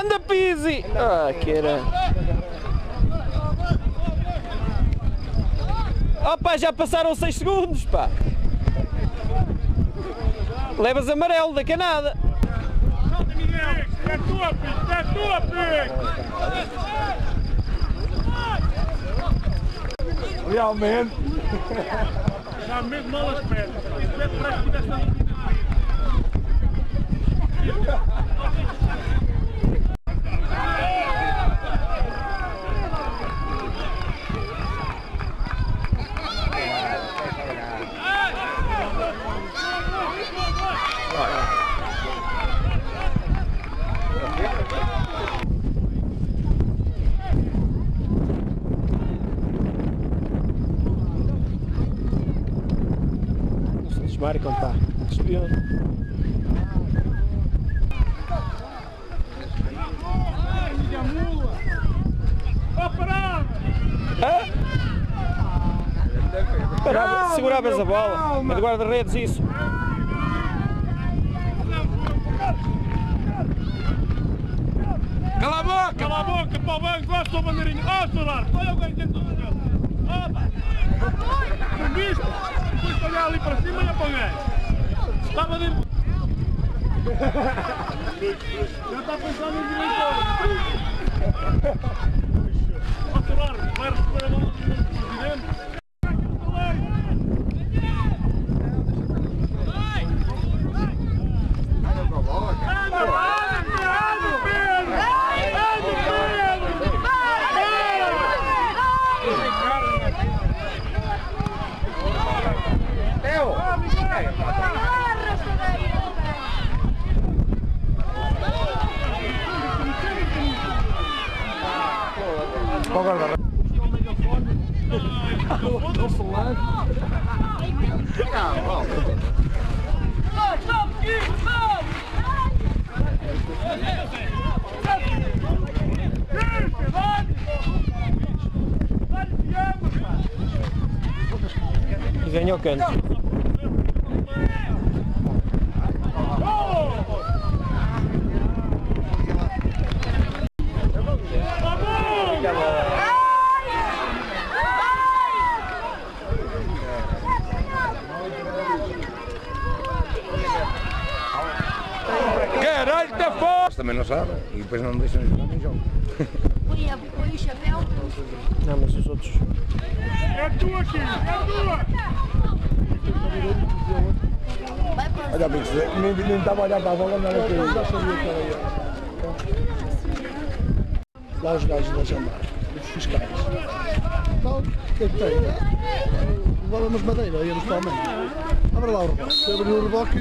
Anda, Pizzi! Ah, que era. Opa, já passaram 6 segundos, pá! Levas amarelo da canada! É tua, filho, é tua, filho. Realmente. Já mesmo mal as pernas. Isso é para que tivesse desmarcam, pá! Parar! Parava, seguravas a bola, a de guarda-redes, isso. Cala a boca! Cala a boca, para o banco, ó, sua bandeirinha. Ó, solar, olha o gajo dentro do jogo. Ó, pá. Depois de olhar ali para cima, o gajo. Estava dentro. Já está pensando em diretor. Ó, solar, vai receber a bola do presidente. E ganha o canto. Caralho, está fora! Também não sabe. E depois não deixam jogar nem jogam. Põe, a- põe o chapéu. Não, mas os outros. É tua, Kim, é tua! Vai para Olha, amigos, nem, nem estava a olhar para a bola, não era que eu já sabia que era Lá os gajos da jantar, os fiscais. Então, o que é que tem? Levávamos madeira, íamos para a mãe. Abre lá o reboque. Se abrir o reboque,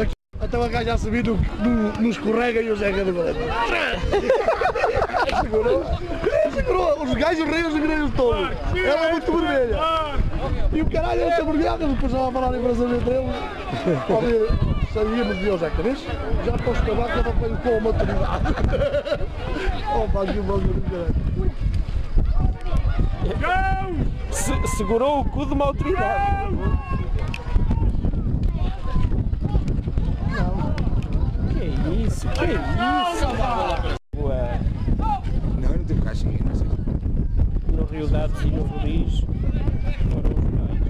aqui, até o gajo já subir no, no, no escorrega e o Zé de Valente. Segurou, segurou, os gajos riam os gregos todos. Ela é muito vermelha. E o caralho era mergulhado, depois já a falar em brasileiro entre eles. Óbvio, sabíamos de José Cabeça, já posso acabar que eu apanho com a maturidade. Oh, pá, que bom, caralho. Se- segurou o cu de uma autoridade. deputados e Novo Liz foram os mais.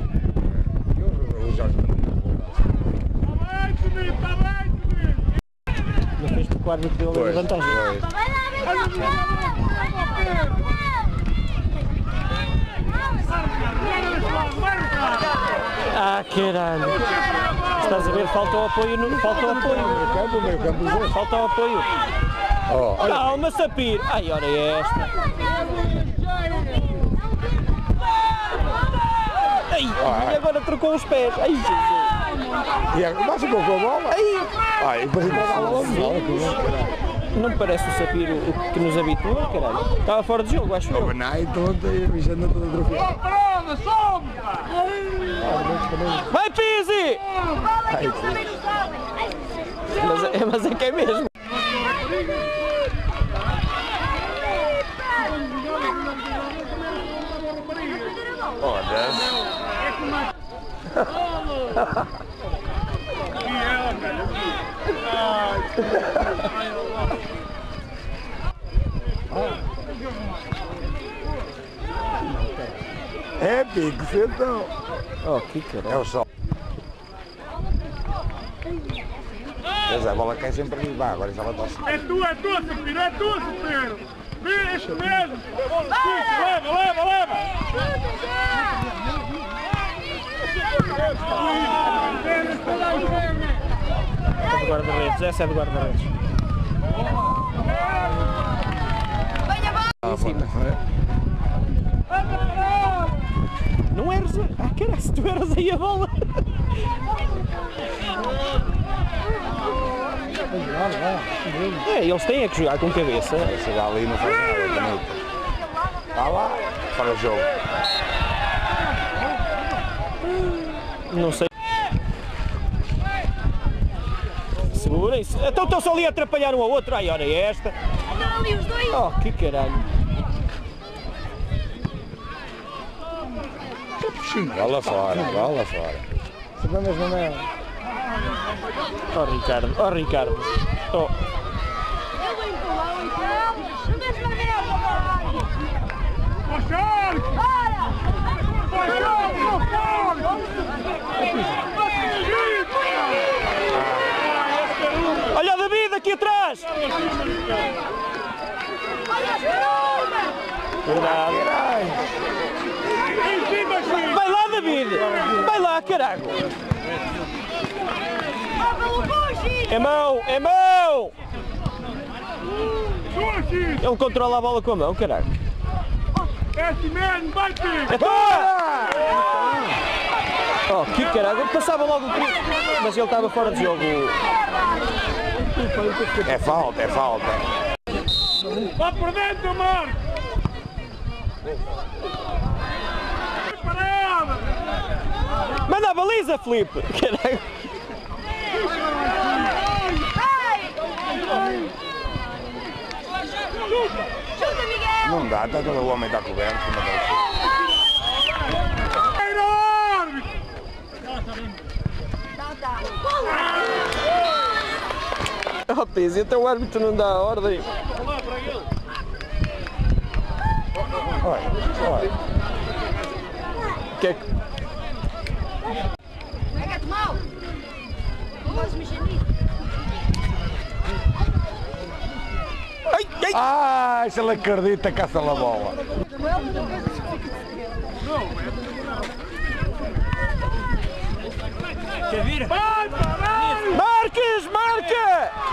Eu, eu já Não fez porque o árbitro deu a vantagem. Ah, caralho! Estás a ver? Falta o apoio. No... Falta o apoio. Falta o apoio. Calma, Sapir! Ai, olha é esta! 4 com os pés. Ai, Jesus. E é, com a bola? Ai a bola. Não me parece o Sapiro que nos habitua, caralho. Estava fora de jogo, acho eu. O Benai tonto e a Michanda toda atrofiada. Vai, Pizzi! Mas, é, mas é que é mesmo. Olha. Vamos! Ela. Ai, que É, Pico, então. Ó, oh, que cara? É o sol. Mas é, a bola cai sempre ali, vá, agora já vai dar É tua, é tua, filho, é tua, Sofiro! Vê, é este mesmo! Leva, leva, leva! guarda-redes, essa é do guarda-redes. Não eras. Ah, caralho, se tu eras aí a bola! É, eles têm é que jogar com cabeça. Chegar ali não faz nada, Vá tá lá, fora jogo. não sei. Segurem-se. Então estão-se ali a atrapalhar um ao outro. Ai, olha esta. Andam ali os dois. Oh, que caralho. Vá lá fora, vá lá fora. Se. É. Oh Ricardo, oh Ricardo. Oh. Olha o David aqui atrás! Olha as perunas! Vai lá, David! Vai lá, caralho! É mão! É mão! Ele controla a bola com a mão, caralho! É tua! Oh, que caralho, passava logo o mas ele estava fora de jogo. É falta, é falta. Vá por dentro, mano Manda a baliza, Felipe! Caralho! Não dá, tá, o homem está coberto. Oh, Pizzi, então o é árbitro não dá a ordem. Olha, olha. Que é que... Pega-te mal! Duas mexanitas. Ai, ai. Ah, se ele acredita, caça-lhe a é bola. Quer vir? Vai, vai, vai. Marcus, Marken!